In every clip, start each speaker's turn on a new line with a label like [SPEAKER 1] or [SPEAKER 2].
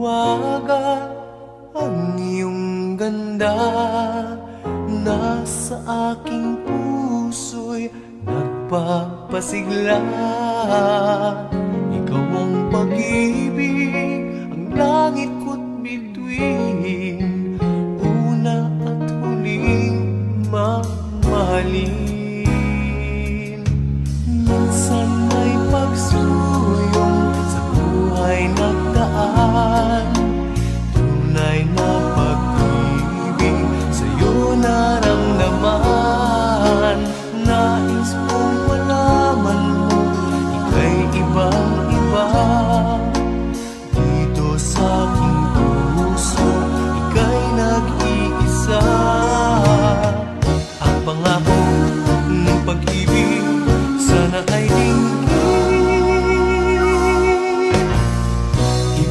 [SPEAKER 1] Panawagan ang iyong ganda. Nasa aking puso'y nagpapasigla. Ikaw ang pag-ibig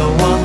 [SPEAKER 1] the one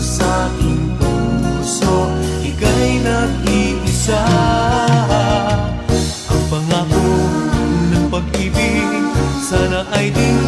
[SPEAKER 1] sa puso Ika'y nag-iisa. Ang pangako ng pag-ibig Sana ay din